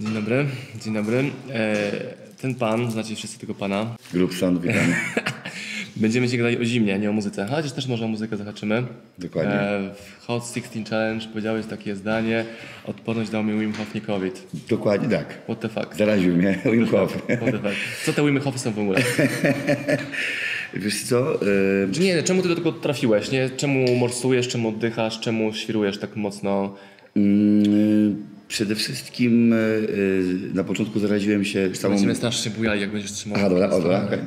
Dzień dobry, dzień dobry. E, ten pan, znacie wszyscy tego pana. Grup Sound, witamy. Będziemy się gadać o zimnie, nie o muzyce. Chociaż też może o muzykę zahaczymy. Dokładnie. E, w Hot 16 Challenge powiedziałeś takie zdanie, odporność dał mi Wim Hof, nie COVID. Dokładnie tak. What the fuck? Zaraził mnie Wim Hof. What the fuck? Co te Wim Hofy są w ogóle? Wiesz co? Czy nie, czemu ty do tego trafiłeś? Nie? Czemu morsujesz, czemu oddychasz, czemu świrujesz tak mocno? mm, Przede wszystkim e, na początku zaraziłem się całą... Będziemy strasznie bujali, jak będziesz trzymał. Aha, dobra, dobra, okej.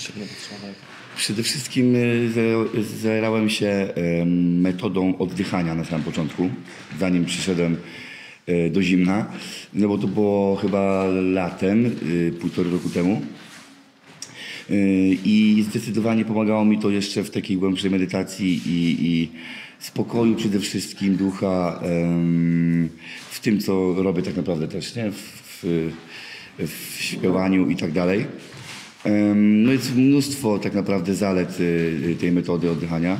Się będę trzymał. Przede wszystkim e, za- zajarałem się metodą oddychania na samym początku, zanim przyszedłem do zimna, no bo to było chyba latem, półtorej roku temu. I zdecydowanie pomagało mi to jeszcze w takiej głębszej medytacji i, i spokoju przede wszystkim ducha w tym, co robię tak naprawdę też, nie? W, w, w śpiewaniu i tak dalej. No jest mnóstwo tak naprawdę zalet y, tej metody oddychania.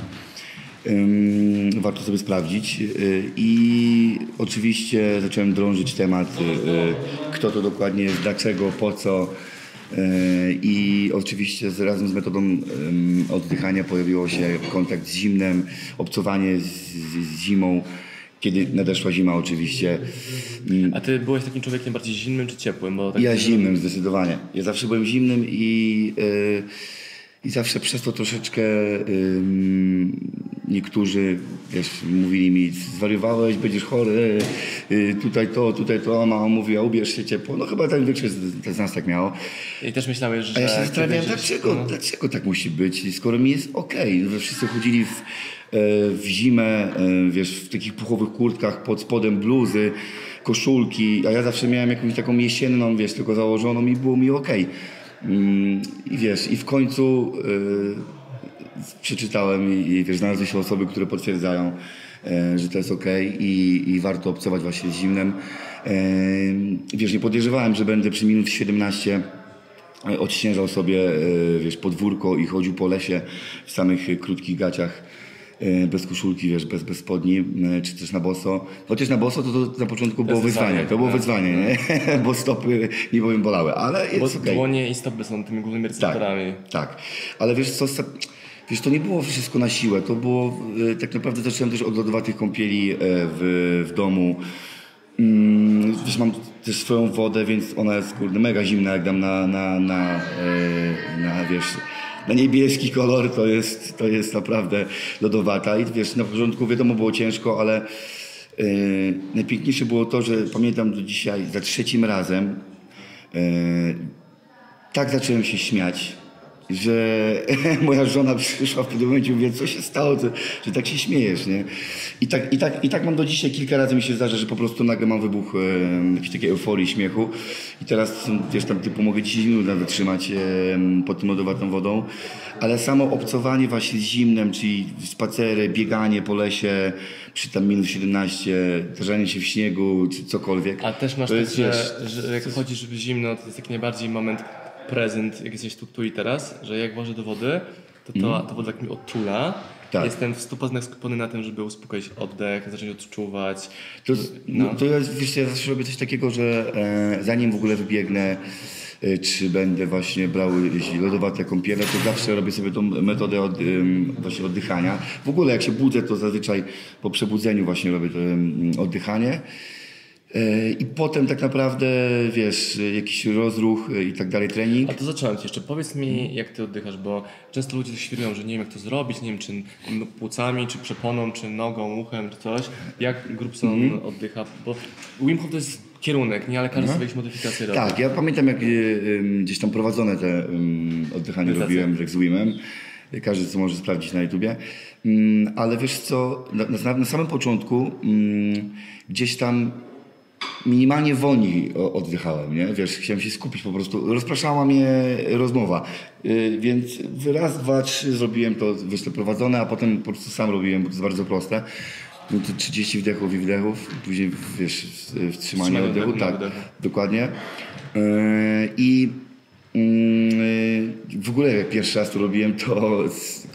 Warto sobie sprawdzić. Y, I oczywiście zacząłem drążyć temat, y, y, kto to dokładnie jest, dlaczego, po co. Y, I oczywiście z, razem z metodą oddychania pojawiło się kontakt z zimnem, obcowanie z, z, z zimą, kiedy nadeszła zima oczywiście. A ty byłeś takim człowiekiem bardziej zimnym czy ciepłym? Bo tak Ja zimnym zdecydowanie. Ja zawsze byłem zimnym i, yy, i zawsze przez to troszeczkę yy, niektórzy wiesz, mówili mi, zwariowałeś, będziesz chory, yy, tutaj to, tutaj to, mama mówi, a ubierz się ciepło. No chyba tak większość z, z nas tak miało. I też myślałeś, że... A ja się zastanawiałem, dlaczego, no. dlaczego tak musi być, skoro mi jest okej. że Wszyscy chodzili w, e, w zimę, e, wiesz, w takich puchowych kurtkach, pod spodem bluzy, koszulki, a ja zawsze miałem jakąś taką jesienną, wiesz, tylko założoną i było mi okej. Mm, I wiesz, i w końcu e, przeczytałem i, i wiesz, znalazły się osoby, które potwierdzają, e, że to jest okej i, i warto obcować właśnie z zimnem. E, wiesz, nie podejrzewałem, że będę przy minus 17 e, odśnieżał sobie, wiesz, podwórko i chodził po lesie w samych krótkich gaciach, bez koszulki, wiesz, bez, bez spodni, e, czy też na boso. Chociaż na boso to, to na początku było wyzwanie, to było tak. wyzwanie, nie? bo stopy nie powiem bolały, ale Bo jest okej. dłonie i stopy są tymi głównymi receptorami. Tak, ale wiesz co, wiesz, to nie było wszystko na siłę, to było, e, tak naprawdę zacząłem też od lodowatych kąpieli e, w, w domu. Mm, wiesz, mam też swoją wodę, więc ona jest kurde mega zimna, jak dam na, na, na, e, na wiesz, na niebieski kolor, to jest, to jest naprawdę lodowata. I wiesz, na początku wiadomo było ciężko, ale e, najpiękniejsze było to, że pamiętam do dzisiaj, za trzecim razem e, tak zacząłem się śmiać, że moja żona przyszła w pewnym momencie i mówi, co się stało, że tak się śmiejesz, nie? I tak, i, tak, I tak mam do dzisiaj, kilka razy mi się zdarza, że po prostu nagle mam wybuch e, jakiejś takiej euforii, śmiechu i teraz, wiesz, tam typu mogę 10 minut nawet trzymać e, pod tym lodowatą wodą, ale samo obcowanie właśnie z zimnem, czyli spacery, bieganie po lesie przy tam minus 17, tarzanie się w śniegu, czy cokolwiek. A też masz to jest, że, wiesz, że jak chodzisz w zimno, to jest taki najbardziej moment prezent, jak jesteś tu, tu i teraz, że jak włożę do wody, to to, to woda tak mi odczula. Tak. Jestem w 100% skupiony na tym, żeby uspokoić oddech, zacząć odczuwać. To, no. to ja, wiesz, ja zawsze robię coś takiego, że e, zanim w ogóle wybiegnę, e, czy będę właśnie brał jeśli lodowate kąpiele, to zawsze robię sobie tą metodę od, em, właśnie oddychania. W ogóle jak się budzę, to zazwyczaj po przebudzeniu właśnie robię to oddychanie. E, I potem tak naprawdę, wiesz, jakiś rozruch e, i tak dalej, trening. A to zacząłem ci jeszcze. Powiedz mi, jak ty oddychasz, bo często ludzie świrują, że nie wiem jak to zrobić, nie wiem czy płucami, czy przeponą, czy nogą, uchem, czy coś. Jak Grubson Mhm. oddycha? Bo Wim Hof to jest kierunek, nie? Ale każdy sobie jakieś modyfikacje robi. Tak, ja pamiętam jak y, gdzieś tam prowadzone te oddychanie robiłem jak z Wimem. Każdy co może sprawdzić na YouTubie. Mm, ale wiesz co, na, na, na samym początku mm, gdzieś tam minimalnie wolniej o- oddychałem, nie? Wiesz, chciałem się skupić po prostu. Rozpraszała mnie rozmowa. Y, więc raz, dwa, trzy zrobiłem to, wiesz, to prowadzone, a potem po prostu sam robiłem, bo to jest bardzo proste. No to 30 wdechów i wdechów, później wiesz, wstrzymanie oddechu, tak, dokładnie. Yy, I yy, w ogóle jak pierwszy raz to robiłem, to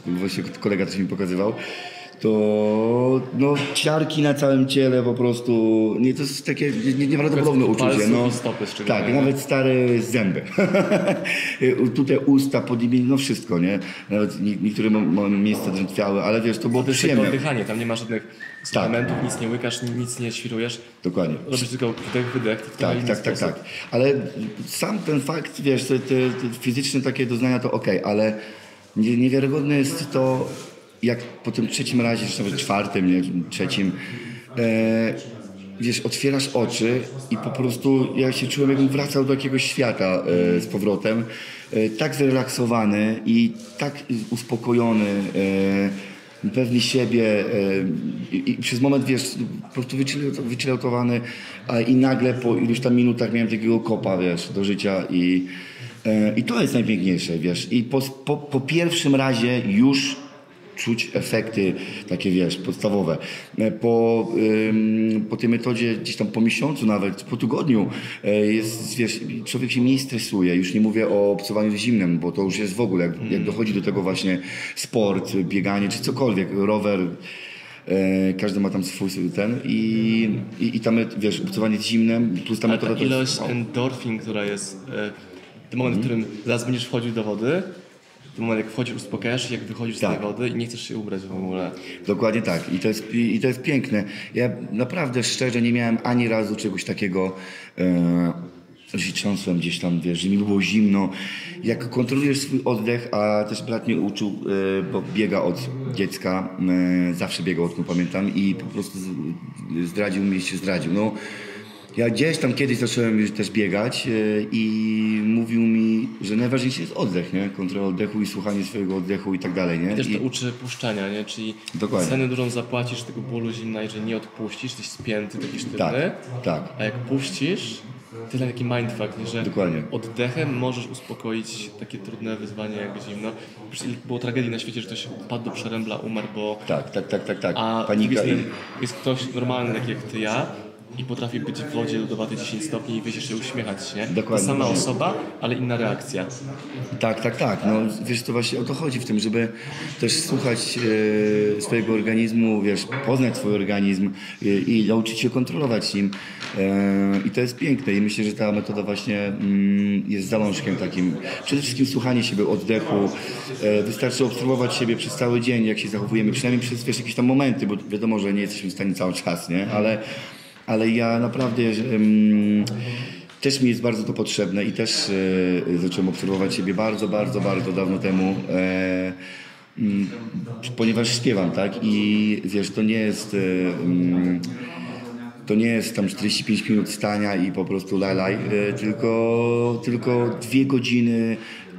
właśnie kolega też mi pokazywał. To no ciarki na całym ciele po prostu, nie, to jest takie nie- nieprawdopodobne uczucie. No. stopy Tak, nawet stare zęby. Tutaj usta, podimień, no wszystko, nie? Nawet nie- niektóre miejsca drętwiały, ale wiesz, to było To przyjemne. oddychanie, tam nie ma żadnych suplementów, nic nie łykasz, nic nie świrujesz. Dokładnie. Robisz tylko wdech, wydech. Tak, tak, tak, sposób. tak. Ale sam ten fakt, wiesz, te, te, te fizyczne takie doznania to okej, ale nie, niewiarygodne jest to, jak po tym trzecim razie, czy nawet czwartym, nie, trzecim, e, wiesz, otwierasz oczy i po prostu ja się czułem, jakbym wracał do jakiegoś świata e, z powrotem. E, tak zrelaksowany i tak uspokojony. E, pewny siebie e, i, i przez moment, wiesz, po prostu wychilloutowany a i nagle po iluś tam minutach miałem takiego kopa, wiesz, do życia i, e, i to jest najpiękniejsze, wiesz. I po, po, po pierwszym razie już czuć efekty takie, wiesz, podstawowe. E, Po, po tej metodzie gdzieś tam po miesiącu nawet, po tygodniu e, jest, wiesz, człowiek się mniej stresuje. Już nie mówię o obcowaniu z zimnem, bo to już jest w ogóle, jak, jak dochodzi do tego właśnie sport, bieganie czy cokolwiek, rower, e, każdy ma tam swój ten i, i, i tam, wiesz, obcowanie z zimnem plus ta metoda ta to jest- ilość endorfin, która jest ten moment, w którym zaraz będziesz wchodził do wody, ten moment jak wchodzisz, uspokajasz się, jak wychodzisz z Tak. tej wody i nie chcesz się ubrać w ogóle. Dokładnie tak. I to, jest, i to jest piękne. Ja naprawdę szczerze nie miałem ani razu czegoś takiego, e, że się trząsłem gdzieś tam, wiesz, że mi było zimno. Jak kontrolujesz swój oddech, a też brat mnie uczył, e, bo biega od dziecka, e, zawsze biegał odkąd pamiętam i po prostu z- zdradził mi się, zdradził. No, ja gdzieś tam kiedyś zacząłem już też biegać e, i mówił mi, że najważniejszy jest oddech, nie? Kontrola oddechu i słuchanie swojego oddechu i tak dalej, nie? I też I- to uczy puszczania, nie? Czyli Dokładnie. cenę dużą zapłacisz tego bólu zimna i że nie odpuścisz, jesteś spięty, taki sztywny. Tak, tak. A jak puścisz, tyle taki mindfuck, nie? że Dokładnie. oddechem możesz uspokoić takie trudne wyzwanie jak zimno. Przecież było tragedii na świecie, że ktoś upadł do przerębla, umarł, bo Tak, tak, tak, tak, tak. A Panika jest, i... jest ktoś normalny, tak jak ty, ja i potrafi być w wodzie lodowatej 10 stopni i wiesz jeszcze uśmiechać się. Dokładnie. Ta sama osoba, ale inna reakcja. Tak, tak, tak. No, wiesz, to właśnie o to chodzi w tym, żeby też słuchać e, swojego organizmu, wiesz, poznać swój organizm e, i nauczyć się kontrolować nim. E, I to jest piękne i myślę, że ta metoda właśnie mm, jest zalążkiem takim. Przede wszystkim słuchanie siebie, oddechu. E, wystarczy obserwować siebie przez cały dzień, jak się zachowujemy, przynajmniej przez wiesz, jakieś tam momenty, bo wiadomo, że nie jesteśmy w stanie cały czas, nie? Ale, ale ja naprawdę... em, też mi jest bardzo to potrzebne i też e, zacząłem obserwować siebie bardzo, bardzo, bardzo dawno temu. E, mm, ponieważ śpiewam, tak? I wiesz, to nie jest. E, mm, to nie jest tam 45 minut stania i po prostu laj, e, tylko, tylko dwie godziny.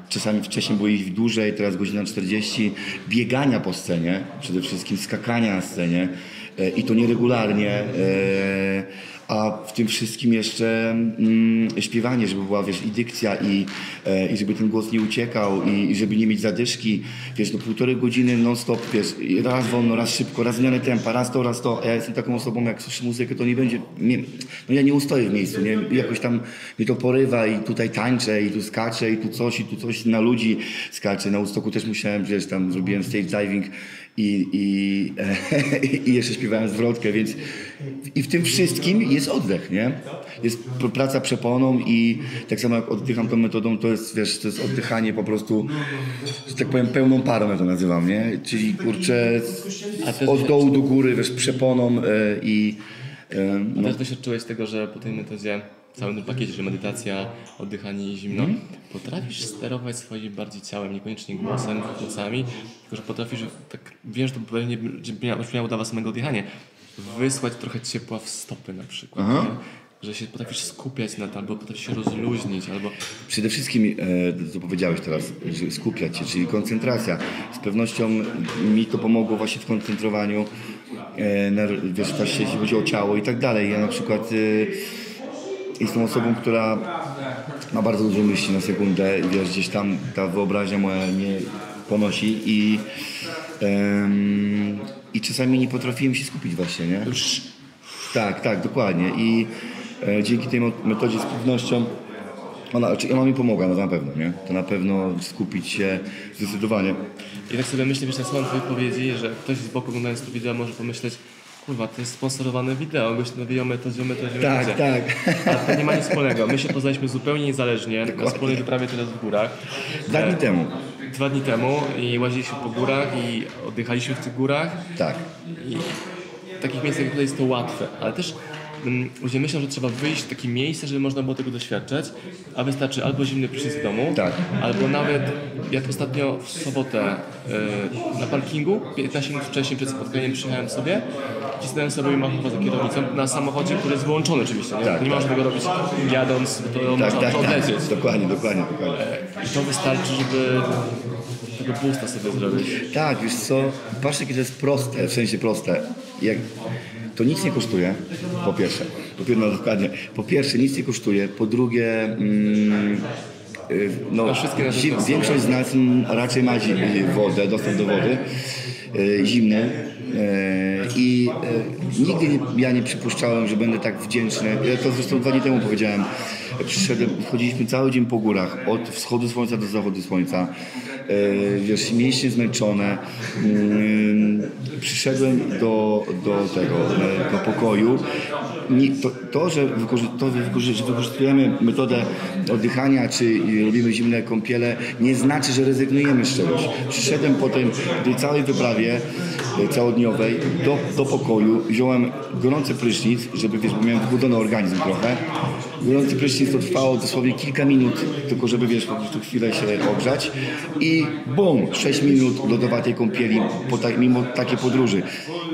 Czasami wcześniej było ich dłużej, teraz godzina 40. Biegania po scenie, przede wszystkim skakania na scenie i to nieregularnie. E, a w tym wszystkim jeszcze mm, śpiewanie, żeby była, wiesz, i dykcja i, e, i żeby ten głos nie uciekał i, i żeby nie mieć zadyszki, wiesz, no półtorej godziny non-stop, wiesz, raz wolno, raz szybko, raz zmiany tempa, raz to, raz to. A ja jestem taką osobą, jak słyszę muzykę, to nie będzie, nie, no ja nie ustoję w miejscu, nie, jakoś tam mnie to porywa i tutaj tańczę i tu skaczę i tu coś i tu coś na ludzi skaczę. Na Woodstocku też musiałem, wiesz, tam zrobiłem stage diving i, i, i jeszcze śpiewałem zwrotkę, więc i w tym wszystkim jest oddech, nie? Jest pr- praca przeponą i tak samo jak oddycham tą metodą, to jest, wiesz, to jest oddychanie po prostu, że tak powiem, pełną parą ja to nazywam, nie? Czyli kurczę, A od dołu do góry, wiesz, przeponą e, i e, no, Też doświadczyłeś tego, że po tej metodzie, całym tym pakiecie, że medytacja, oddychanie i zimno, Mhm. potrafisz sterować swoim bardziej ciałem, niekoniecznie głosem, płucami, tylko że potrafisz, tak wiem, że to pewnie że miało, miało dla was samego oddychanie, wysłać trochę ciepła w stopy na przykład. Że się potrafisz skupiać na tym, albo potrafisz się rozluźnić, albo Przede wszystkim, e, co powiedziałeś teraz, że skupiać się, czyli koncentracja. Z pewnością mi to pomogło właśnie w koncentrowaniu, e, na, wiesz, właśnie jeśli chodzi o ciało i tak dalej. Ja na przykład e, jestem osobą, która ma bardzo dużo myśli na sekundę, wiesz, gdzieś tam ta wyobraźnia moja mnie ponosi i, i czasami nie potrafiłem się skupić właśnie, nie? Tak, tak, dokładnie. I e, dzięki tej metodzie z pewnością Ona, czy ona mi pomogła, no to na pewno, nie? To na pewno skupić się zdecydowanie. I tak sobie myślę, wiesz, na słucham twojej powiedzi, że ktoś z boku oglądając to wideo może pomyśleć, kurwa, to jest sponsorowane wideo, gość nawijamy to, ziomy to, ziomy Tak, to. tak. Ale to nie ma nic wspólnego. My się poznaliśmy zupełnie niezależnie, na wspólnej wyprawie teraz w górach. Dwa dni temu. Dwa dni temu i łaziliśmy po górach i oddychaliśmy w tych górach. Tak. I w takich miejscach jak tutaj jest to łatwe, ale też mm, ludzie myślą, że trzeba wyjść w takie miejsce, żeby można było tego doświadczać, a wystarczy albo zimny prysznic w domu, Tak. albo nawet jak ostatnio w sobotę y, na parkingu, 15 minut wcześniej przed spotkaniem przyjechałem sobie, cisnąłem sobie machowa za kierownicą na samochodzie, który jest wyłączony oczywiście, nie, Tak, nie tak. można tego robić jadąc, to Tak, można tak, tak. odlecieć. Dokładnie, dokładnie, dokładnie. I to wystarczy, żeby tego boosta sobie zrobić. Tak, wiesz co, patrz jakie to jest proste, w sensie proste. Jak, to nic nie kosztuje, po pierwsze. Po pierwsze, no dokładnie. Po pierwsze, nic nie kosztuje. Po drugie, mm, no, wszystkie nasze zi- sposoby. większość z nas mm, raczej ma zi- wodę, dostęp do wody y, zimnej. I y, nigdy nie, ja nie przypuszczałem, że będę tak wdzięczny. Ja to zresztą dwa dni temu powiedziałem. Przyszedłem, chodziliśmy cały dzień po górach, od wschodu słońca do zachodu słońca. E, wiesz, mięśnie zmęczone. Przyszedłem do, do tego, e, do pokoju. To, to, że, wykorzy- to że wykorzystujemy metodę oddychania, czy robimy zimne kąpiele, nie znaczy, że rezygnujemy z czegoś. Przyszedłem po tej, tej całej wyprawie e, całodniowej do, do pokoju, wziąłem gorący prysznic, żeby, wiesz, bo miałem organizm trochę. Gorący prysznic to trwało dosłownie kilka minut, tylko żeby, wiesz, po prostu chwilę się ogrzać i bum, 6 minut lodowatej kąpieli po ta, mimo takiej podróży.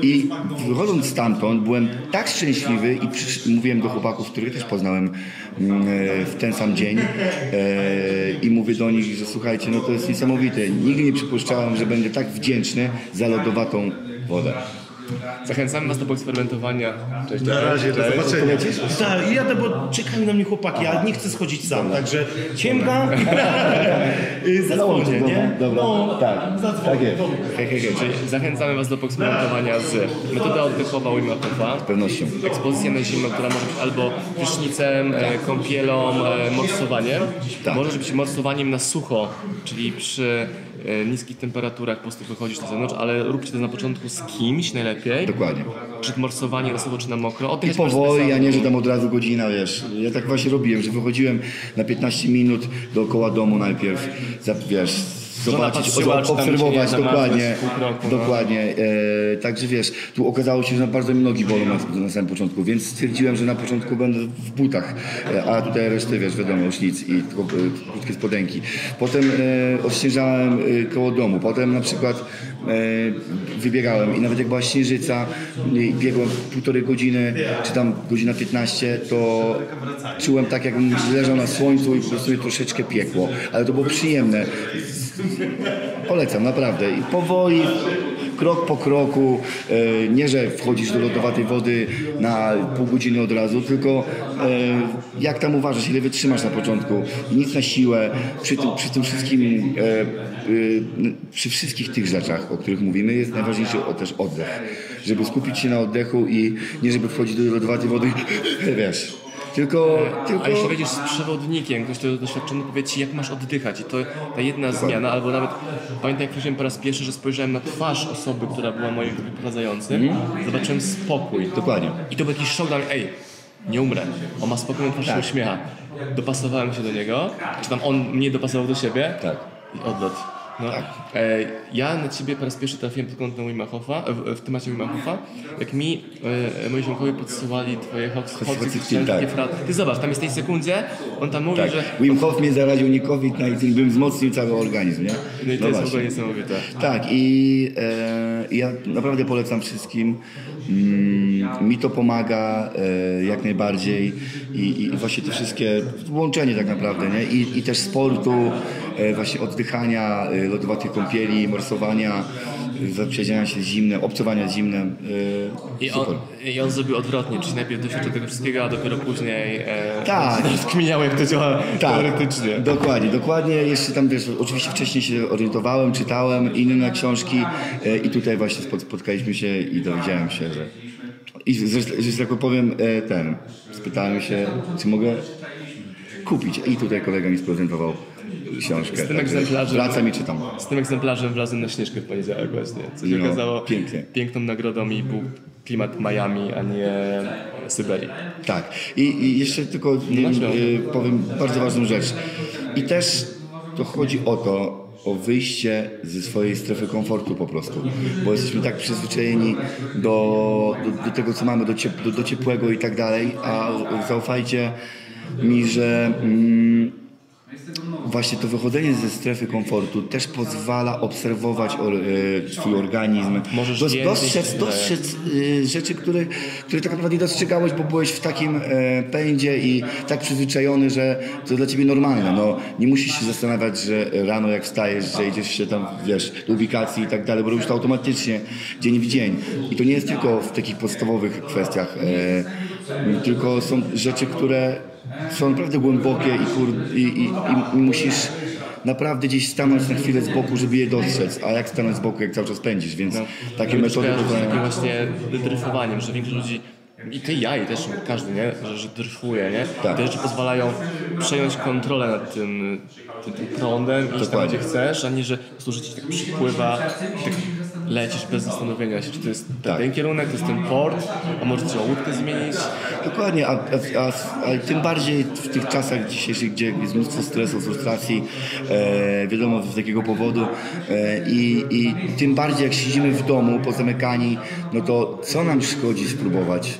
I wychodząc stamtąd byłem tak szczęśliwy i przysz- mówiłem do chłopaków, których też poznałem mm, e, w ten sam dzień e, i mówię do nich, że słuchajcie, no to jest niesamowite. Nigdy nie przypuszczałem, że będę tak wdzięczny za lodowatą wodę. Zachęcamy Was do poeksperymentowania. Cześć. Na razie, do zobaczenia. Tak, jadę, bo czekają na mnie chłopaki, a nie chcę schodzić sam, także ciemka, y, zadzwonię, nie? Dobra, No, tak, zadzwonię. tak jest. Hej, hej, hej. Zachęcamy Was do poeksperymentowania z metodą oddechowa Wim Hofa. Z pewnością. Ekspozycja na zimno, która może być albo prysznicem, e, kąpielą, e, morsowaniem. Tak. Może być morsowaniem na sucho, czyli przy e, niskich temperaturach po prostu wychodzisz na zewnątrz, ale róbcie to na początku z kimś najlepiej. Dokładnie. Czy morsowanie na sucho, czy na mokro. I powoli, przez a ten nie, że tam od razu godzina, wiesz. Ja tak właśnie robiłem, że wychodziłem na 15 minut dookoła domu najpierw, za- wiesz, zobaczyć, obserwować dokładnie, kroku, no. dokładnie. E, także wiesz, tu okazało się, że bardzo mi nogi bolą na, na samym początku, więc stwierdziłem, że na początku będę w butach, e, a tutaj resztę, wiesz, wiadomo, już nic i tylko e, krótkie spodenki. Potem e, odśnieżałem e, koło domu, potem na przykład wybiegałem i nawet jak była śnieżyca i biegłem półtorej godziny, czy tam godzina 15, to czułem tak, jakbym leżał na słońcu i po prostu mnie troszeczkę piekło, ale to było przyjemne. Polecam, naprawdę. I powoli, krok po kroku, e, nie, że wchodzisz do lodowatej wody na pół godziny od razu, tylko e, jak tam uważasz, ile wytrzymasz na początku. Nic na siłę. Przy tym, przy tym wszystkim, e, przy wszystkich tych rzeczach, o których mówimy, jest najważniejszy też oddech. Żeby skupić się na oddechu i nie żeby wchodzić do lodowatej wody wiesz. Tylko, tylko... A jeśli wejdziesz z przewodnikiem, ktoś, kto jest doświadczony, powie Ci, jak masz oddychać. I to ta jedna zmiana, albo nawet pamiętam, jak wchodziłem po raz pierwszy, że spojrzałem na twarz osoby, która była moim wyprowadzającym, zobaczyłem spokój. Dokładnie. I to był jakiś szok dla mnie, ej, nie umrę. On ma spokojną twarz, się uśmiecha. Dopasowałem się do niego, czy tam on mnie dopasował do siebie Tak. i odlot. No. E, ja na ciebie po raz pierwszy trafiłem pod kątem Wima Hofa, w, w temacie Wima Hofa, jak mi e, moi ziomkowie podsuwali twoje hoksy, tak. Ty zobacz, tam jest w tej sekundzie, on tam mówi, Tak. że... Wim Hof mnie zaraził nie COVID, no i tym bym wzmocnił cały organizm, nie? No i to jest w właśnie. ogóle niesamowite. Tak i e, ja naprawdę polecam wszystkim. Mm, mi to pomaga e, jak najbardziej i, i właśnie te wszystkie, łączenie tak naprawdę, nie? I, i też sportu, e, właśnie oddychania, e, lodowatych kąpieli, morsowania, zaprzedzania się z zimnem, obcowania zimnem. I on. I on zrobił odwrotnie, czyli najpierw doświadczył tego wszystkiego, a dopiero później e, Tak. rozkminiał, jak to działa teoretycznie. Dokładnie, dokładnie. Jeszcze tam wiesz, oczywiście wcześniej się orientowałem, czytałem inne książki i tutaj właśnie spot- spotkaliśmy się i dowiedziałem się, że. I że, tak powiem, e, ten. Spytałem się, czy mogę. kupić. I tutaj kolega mi sprezentował książkę. Z tym egzemplarzem. Wracam i czytam. Z tym egzemplarzem wlazłem na Śnieżkę w poniedziałek właśnie. Co się No, okazało pięknie. piękną nagrodą i był klimat Miami, a nie Syberii. Tak. I, i jeszcze tylko No, y, y, powiem bardzo ważną rzecz. I też to chodzi o to, o wyjście ze swojej strefy komfortu po prostu. Bo jesteśmy tak przyzwyczajeni do, do, do tego, co mamy, do, ciep, do, do ciepłego i tak dalej, a zaufajcie mi, że mm, właśnie to wychodzenie ze strefy komfortu też pozwala obserwować or, e, swój organizm. Możesz Dos- dostrzec, dostrzec e, rzeczy, które, które tak naprawdę nie dostrzegałeś, bo byłeś w takim e, pędzie i tak przyzwyczajony, że to dla ciebie normalne. No, nie musisz się zastanawiać, że rano jak wstajesz, że idziesz się tam, wiesz, do ubikacji i tak dalej, bo robisz to automatycznie, dzień w dzień. I to nie jest tylko w takich podstawowych kwestiach, e, tylko są rzeczy, które są naprawdę głębokie i, kur, i, i, i musisz naprawdę gdzieś stanąć na chwilę z boku, żeby je dostrzec. A jak stanąć z boku, jak cały czas pędzisz, więc takie Mi to metody się z takim właśnie dryfowaniem, że większość ludzi i ty, i ja, i też każdy, nie? Że, że dryfuje, nie? Tak. Te rzeczy pozwalają przejąć kontrolę nad tym, tym, tym prądem, iść tam, gdzie chcesz, a nie, że po prostu życie ci tak przypływa, tak lecisz bez zastanowienia się, czy to jest ten, Tak. ten kierunek, to jest ten port, a może trzeba łódkę zmienić. Dokładnie, a, a, a, a tym bardziej w tych czasach dzisiejszych, gdzie jest mnóstwo stresu, frustracji, e, wiadomo, z takiego powodu e, i, i tym bardziej jak siedzimy w domu pozamykani, no to co nam szkodzi spróbować?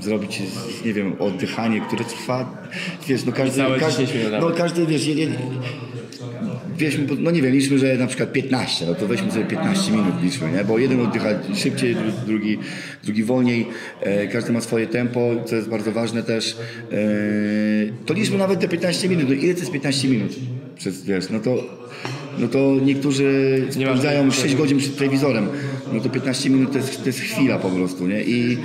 Zrobić, nie wiem, oddychanie, które trwa, wiesz, no każdy, całe każdy, 10 minut no każdy, wiesz, Wieśmy, no nie wiem, liczmy, że na przykład 15, no to weźmy sobie 15 minut liczmy, nie? Bo jeden oddycha szybciej, dru- drugi, drugi wolniej, e, każdy ma swoje tempo, co jest bardzo ważne też. E, to liczmy nawet te 15 minut, no ile to jest 15 minut? Przez, wiesz, no to, no to niektórzy spędzają żadnego 6 godzin przed telewizorem, no to 15 minut to jest, to jest chwila po prostu, nie? I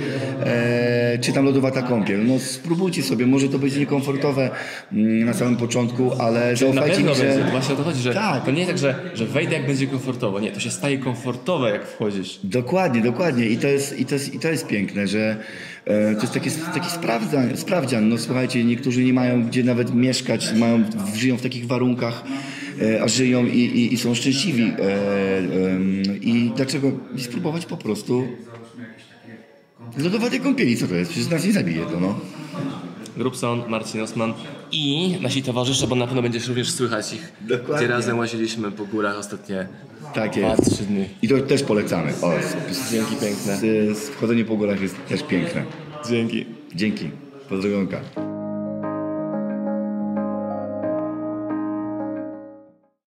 e, czy tam lodowata kąpiel, no spróbujcie sobie, może to być niekomfortowe mm, na samym początku, ale Na zaufajcie pewno mi, że... będzie, właśnie o to chodzi, że Tak. to nie jest tak, że, że wejdę jak będzie komfortowo, nie, to się staje komfortowe jak wchodzisz. Dokładnie, dokładnie. I to jest, i to jest, i to jest piękne, że e, to jest taki, taki sprawdzian, sprawdzian. No słuchajcie, niektórzy nie mają gdzie nawet mieszkać, mają, żyją w takich warunkach, a żyją i, i, i są szczęśliwi. E, em, I dlaczego nie spróbować po prostu lodowatej kąpieli? Co to jest? Przecież nas nie zabije to, no. Grubson, Marcin Osman i nasi towarzysze, bo na pewno będziesz również słychać ich. Dokładnie. Gdzie razem łaziliśmy po górach ostatnie Tak dwa, jest. trzy dni. I to też polecamy. O, Dzięki piękne. z, z wchodzenie po górach jest też piękne. Dzięki. Dzięki. Pozdrowionka.